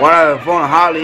Why I want to holler?